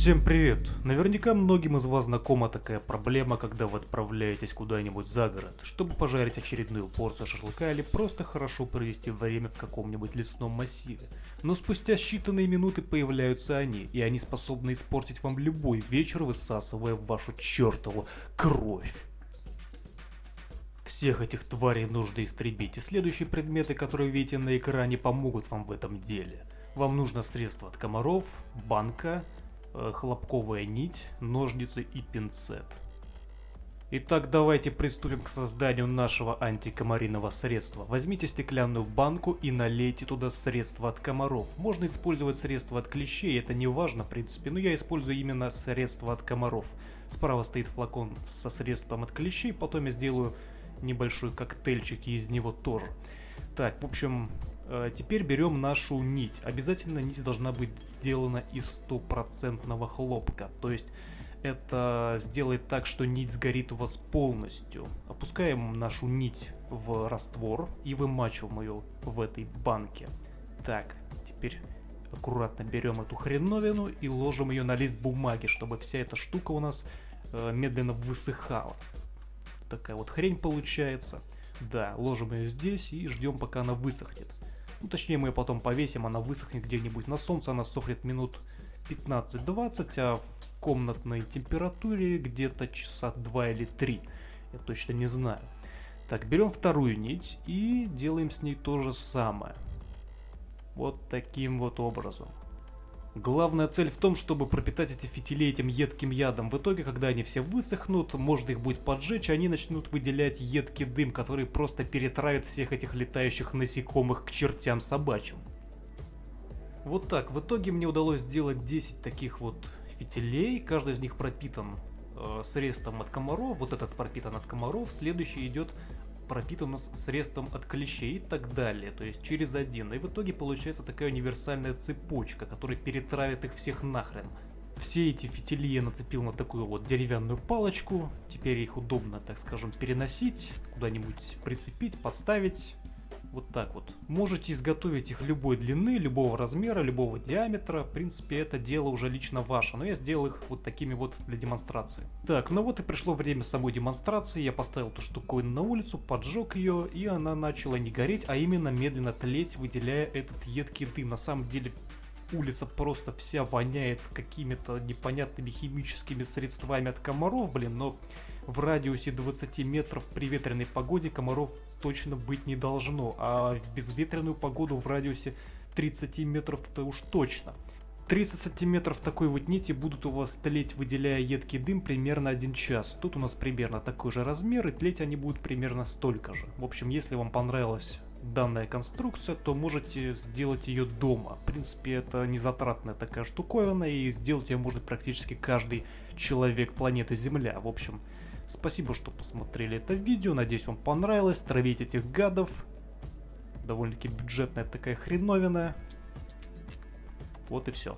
Всем привет! Наверняка многим из вас знакома такая проблема, когда вы отправляетесь куда-нибудь за город, чтобы пожарить очередную порцию шашлыка или просто хорошо провести время в каком-нибудь лесном массиве. Но спустя считанные минуты появляются они, и они способны испортить вам любой вечер, высасывая вашу чертову кровь. Всех этих тварей нужно истребить, и следующие предметы, которые видите на экране, помогут вам в этом деле. Вам нужно средство от комаров, банка, хлопковая нить, ножницы и пинцет. Итак, давайте приступим к созданию нашего антикомариного средства. Возьмите стеклянную банку и налейте туда средство от комаров. Можно использовать средство от клещей, это не важно в принципе, но я использую именно средство от комаров. Справа стоит флакон со средством от клещей, потом я сделаю небольшой коктейльчик из него тоже. Так, в общем, Э, теперь берем нашу нить. Обязательно нить должна быть сделана из стопроцентного хлопка. То есть это сделает так, что нить сгорит у вас полностью. Опускаем нашу нить в раствор и вымачиваем ее в этой банке. Так, теперь аккуратно берем эту хреновину и ложим ее на лист бумаги, чтобы вся эта штука у нас э, медленно высыхала. Такая вот хрень получается. Да, ложим ее здесь и ждем, пока она высохнет. Ну, точнее, мы ее потом повесим, она высохнет где-нибудь на солнце, она сохнет минут 15-20, а в комнатной температуре где-то часа 2 или 3. Я точно не знаю. Так, берем вторую нить и делаем с ней то же самое. Вот таким вот образом. Главная цель в том, чтобы пропитать эти фитили этим едким ядом. В итоге, когда они все высохнут, можно их будет поджечь, они начнут выделять едкий дым, который просто перетравит всех этих летающих насекомых к чертям собачьим. Вот так. В итоге мне удалось сделать 10 таких вот фитилей. Каждый из них пропитан э, средством от комаров. Вот этот пропитан от комаров. Следующий идет пропитана средством от клещей и так далее, то есть через один. И в итоге получается такая универсальная цепочка, которая перетравит их всех нахрен. Все эти фитили я нацепил на такую вот деревянную палочку, теперь их удобно, так скажем, переносить, куда-нибудь прицепить, подставить, вот так вот. Можете изготовить их любой длины, любого размера, любого диаметра. В принципе, это дело уже лично ваше. Но я сделал их вот такими вот для демонстрации. Так, ну вот и пришло время самой демонстрации. Я поставил эту штуковину на улицу, поджег ее, и она начала не гореть, а именно медленно тлеть, выделяя этот едкий дым. На самом деле, улица просто вся воняет какими-то непонятными химическими средствами от комаров, блин, но в радиусе 20 метров при ветреной погоде комаров точно быть не должно, а в безветренную погоду в радиусе 30 метров это уж точно. 30 сантиметров такой вот нити будут у вас тлеть, выделяя едкий дым, примерно 1 час. Тут у нас примерно такой же размер, и тлеть они будут примерно столько же. В общем, если вам понравилась данная конструкция, то можете сделать ее дома. В принципе, это не затратная такая штуковина, и сделать ее может практически каждый человек планеты Земля. В общем, Спасибо, что посмотрели это видео. Надеюсь, вам понравилось. Травить этих гадов. Довольно-таки бюджетная такая хреновина. Вот и все.